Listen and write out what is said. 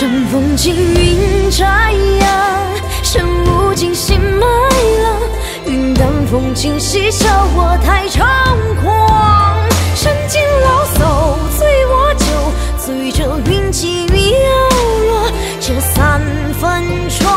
乘风轻云摘阳，身无尽心埋浪，云淡风轻，笑我太猖狂。山间老叟醉我酒，醉着云起云又落，这三分春。